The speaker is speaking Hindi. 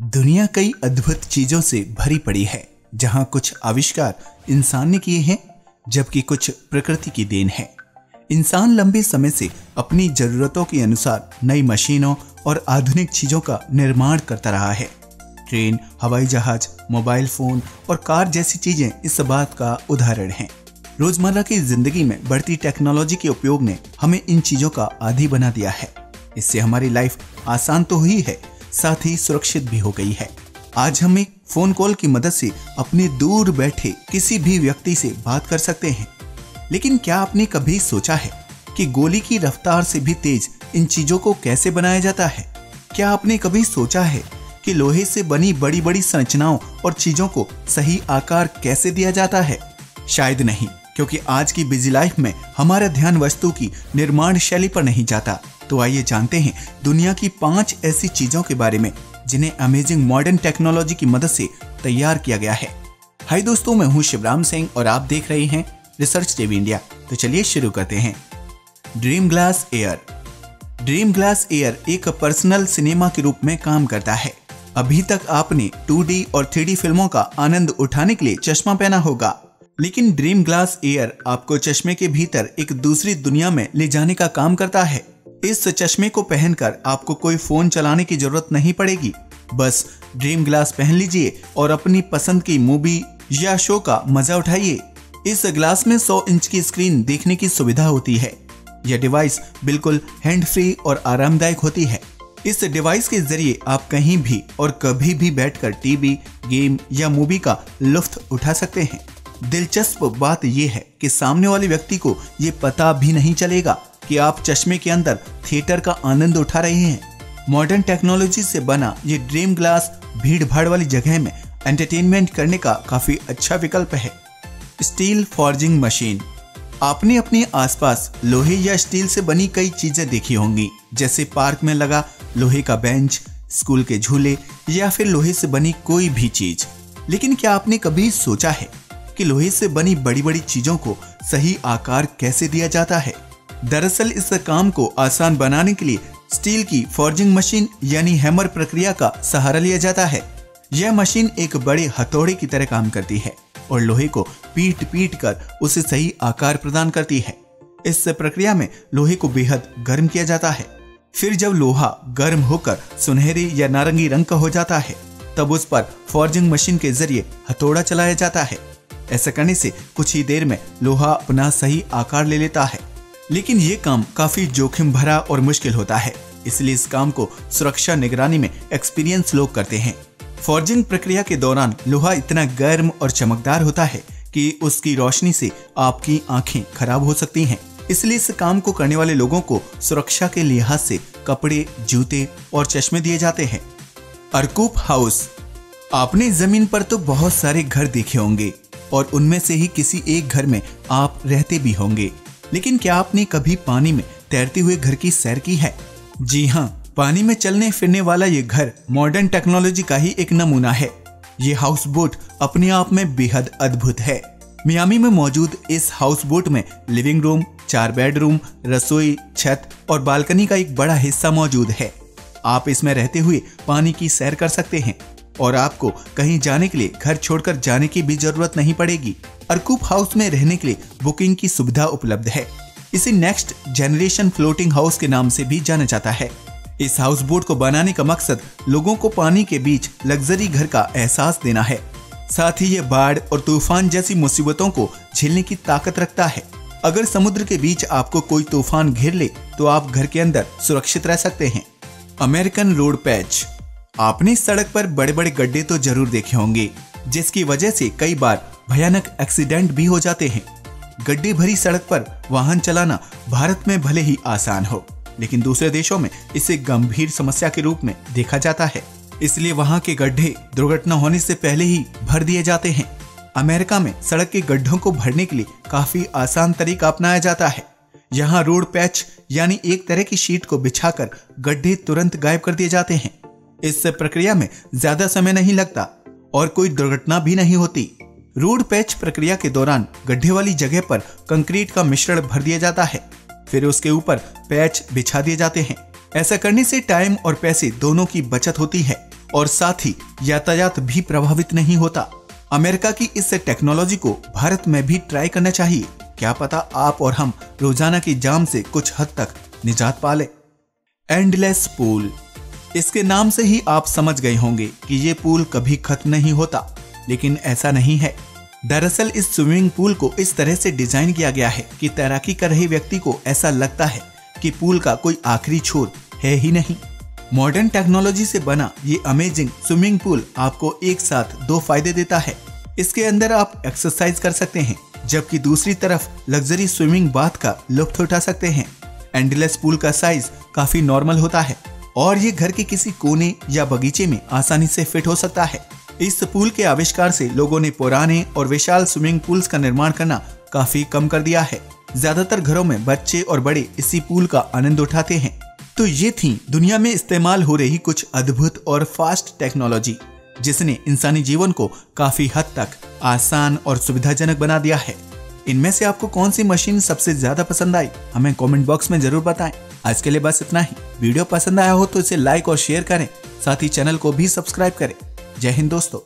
दुनिया कई अद्भुत चीज़ों से भरी पड़ी है, जहाँ कुछ आविष्कार इंसान ने किए हैं, जबकि कुछ प्रकृति की देन है। इंसान लंबे समय से अपनी जरूरतों के अनुसार नई मशीनों और आधुनिक चीज़ों का निर्माण करता रहा है। ट्रेन, हवाई जहाज़, मोबाइल फ़ोन और कार जैसी चीज़ें इस बात का उदाहरण हैं। रोज़मर्रा की ज़िंदगी में बढ़ती टेक्नोलॉजी के उपयोग ने हमें इन चीज़ों का आदि बना दिया है। इससे हमारी लाइफ आसान तो हुई है साथ ही सुरक्षित भी हो गई है। आज हम एक फ़ोन कॉल की मदद से अपने दूर बैठे किसी भी व्यक्ति से बात कर सकते हैं। लेकिन क्या आपने कभी सोचा है कि गोली की रफ्तार से भी तेज इन चीज़ों को कैसे बनाया जाता है? क्या आपने कभी सोचा है कि लोहे से बनी बड़ी बड़ी संरचनाओं और चीज़ों को सही आकार कैसे दिया जाता है? शायद नहीं, क्योंकि आज की बिज़ी लाइफ में हमारा ध्यान वस्तु की निर्माण शैली पर नहीं जाता। तो आइए जानते हैं दुनिया की पाँच ऐसी चीज़ों के बारे में, जिन्हें अमेजिंग मॉडर्न टेक्नोलॉजी की मदद से तैयार किया गया है। हाय दोस्तों, मैं हूँ शिवराम सिंह और आप देख रहे हैं रिसर्च टीवी इंडिया तो चलिए शुरू करते हैं। Dream glass air dream glass air एक पर्सनल सिनेमा के रूप में काम करता है। अभी तक आपने 2D और 3D फ़िल्मों का आनंद उठाने के लिए चश्मा पहना होगा। लेकिन ड्रीम ग्लास एयर आपको चश्मे के भीतर एक दूसरी दुनिया में ले जाने का काम करता है। इस चश्मे को पहनकर आपको कोई फ़ोन चलाने की ज़रूरत नहीं पड़ेगी। बस, ड्रीम ग्लास पहन लीजिए और अपनी पसंद की मूवी या शो का मज़ा उठाइए। इस ग्लास में 100 इंच की स्क्रीन देखने की सुविधा होती है। यह डिवाइस बिल्कुल हैंड फ्री और आरामदायक होती है। इस डिवाइस के ज़रिए आप कहीं भी और कभी भी बैठकर टीवी, गेम या मूवी का लुफ्त उठा सकते हैं। दिलचस्प बात यह है कि सामने वाले व्यक्ति को ये पता भी नहीं चलेगा कि आप चश्मे के अंदर थिएटर का आनंद उठा रहे हैं। मॉडर्न टेक्नोलॉजी से बना ये ड्रीम ग्लास भीड़ भाड़ वाली जगह में एंटरटेनमेंट करने का काफ़ी अच्छा विकल्प है। स्टील फॉर्जिंग मशीन आपने अपने आसपास लोहे या स्टील से बनी कई चीज़ें देखी होंगी, जैसे पार्क में लगा लोहे का बेंच स्कूल के झूले, या फिर लोहे से बनी कोई भी चीज़। लेकिन क्या आपने कभी सोचा है कि लोहे से बनी बड़ी बड़ी चीज़ों को सही आकार कैसे दिया जाता है? दरअसल इस काम को आसान बनाने के लिए स्टील की फॉर्जिंग मशीन यानी हैमर प्रक्रिया का सहारा लिया जाता है। यह मशीन एक बड़े हथौड़े की तरह काम करती है और लोहे को पीट पीट कर उसे सही आकार प्रदान करती है। इस प्रक्रिया में लोहे को बेहद गर्म किया जाता है। फिर जब लोहा गर्म होकर सुनहरी या नारंगी रंग का हो जाता है, तब उस पर फॉर्जिंग मशीन के ज़रिए हथौड़ा चलाया जाता है। ऐसा करने से कुछ ही देर में लोहा अपना सही आकार ले लेता है। लेकिन ये काम काफ़ी जोखिम भरा और मुश्किल होता है। इसलिए इस काम को सुरक्षा निगरानी में एक्सपीरियंस लोग करते हैं। फॉर्जिंग प्रक्रिया के दौरान लोहा इतना गर्म और चमकदार होता है कि उसकी रोशनी से आपकी आँखें खराब हो सकती हैं। इसलिए इस काम को करने वाले लोगों को सुरक्षा के लिहाज से कपड़े, जूते और चश्मे दिए जाते हैं। Arkup house. आपने ज़मीन पर तो बहुत सारे घर देखे होंगे और उनमें से ही किसी एक घर में आप रहते भी होंगे। लेकिन क्या आपने कभी पानी में तैरते हुए घर की सैर की है? जी हाँ पानी में चलने फिरने वाला ये घर मॉडर्न टेक्नोलॉजी का ही एक नमूना है। ये हाउस बोट अपने आप में बेहद अद्भुत है। मियामी में मौजूद इस हाउस बोट में लिविंग रूम चार बेडरूम रसोई, छत और बालकनी का एक बड़ा हिस्सा मौजूद है। आप इसमें रहते हुए पानी की सैर कर सकते हैं और आपको कहीं जाने के लिए घर छोड़कर जाने की भी ज़रूरत नहीं पड़ेगी। अरकूप हाउस में रहने के लिए बुकिंग की सुविधा उपलब्ध है। इसे नेक्स्ट जनरेशन फ्लोटिंग हाउस के नाम से भी जाना जाता है। इस हाउस बोट को बनाने का मकसद लोगों को पानी के बीच लग्जरी घर का एहसास देना है। साथ ही ये बाढ़ और तूफ़ान जैसी मुसीबतों को झेलने की ताकत रखता है। अगर समुद्र के बीच आपको कोई तूफ़ान घेर ले तो आप घर के अंदर सुरक्षित रह सकते हैं। American road patch. आपने सड़क पर बड़े बड़े गड्ढे तो ज़रूर देखे होंगे, जिसकी वजह से कई बार भयानक एक्सीडेंट भी हो जाते हैं। गड्ढे भरी सड़क पर वाहन चलाना भारत में भले ही आसान हो, लेकिन दूसरे देशों में इसे गंभीर समस्या के रूप में देखा जाता है। इसलिए वहाँ के गड्ढे दुर्घटना होने से पहले ही भर दिए जाते हैं। अमेरिका में सड़क के गड्ढों को भरने के लिए काफ़ी आसान तरीका अपनाया जाता है। यहाँ रोड पैच यानी एक तरह की शीट को बिछाकर गड्ढे तुरंत गायब कर दिए जाते हैं। इस प्रक्रिया में ज़्यादा समय नहीं लगता और कोई दुर्घटना भी नहीं होती। रोड पैच प्रक्रिया के दौरान गड्ढे वाली जगह पर कंक्रीट का मिश्रण भर दिया जाता है। फिर उसके ऊपर पैच बिछा दिए जाते हैं। ऐसा करने से टाइम और पैसे दोनों की बचत होती है और साथ ही यातायात भी प्रभावित नहीं होता। अमेरिका की इस टेक्नोलॉजी को भारत में भी ट्राई करना चाहिए। क्या पता आप और हम रोज़ाना की जाम से कुछ हद तक निजात पाले एंडलेस पूल इसके नाम से ही आप समझ गए होंगे कि ये पूल कभी खत्म नहीं होता, लेकिन ऐसा नहीं है। दरअसल इस स्विमिंग पूल को इस तरह से डिज़ाइन किया गया है कि तैराकी कर रहे व्यक्ति को ऐसा लगता है कि पूल का कोई आखिरी छोर है ही नहीं। मॉडर्न टेक्नोलॉजी से बना ये अमेजिंग स्विमिंग पूल आपको एक साथ दो फ़ायदे देता है। इसके अंदर आप एक्सरसाइज कर सकते हैं। जबकि दूसरी तरफ़ लग्जरी स्विमिंग बाथ का लुत्फ उठा सकते हैं। एंडलेस पूल का साइज़ काफ़ी नॉर्मल होता है और ये घर के किसी कोने या बगीचे में आसानी से फिट हो सकता है। इस पूल के आविष्कार से लोगों ने पुराने और विशाल स्विमिंग पूल्स का निर्माण करना काफ़ी कम कर दिया है। ज़्यादातर घरों में बच्चे और बड़े इसी पुल का आनंद उठाते हैं। तो ये थी दुनिया में इस्तेमाल हो रही कुछ अद्भुत और फास्ट टेक्नोलॉजी जिसने इंसानी जीवन को काफ़ी हद तक आसान और सुविधाजनक बना दिया है। इनमें से आपको कौन सी मशीन सबसे ज़्यादा पसंद आई, हमें कमेंट बॉक्स में ज़रूर बताएँ। आज के लिए बस इतना ही। वीडियो पसंद आया हो तो इसे लाइक और शेयर करें। साथ ही चैनल को भी सब्सक्राइब करें। जय हिंद दोस्तों।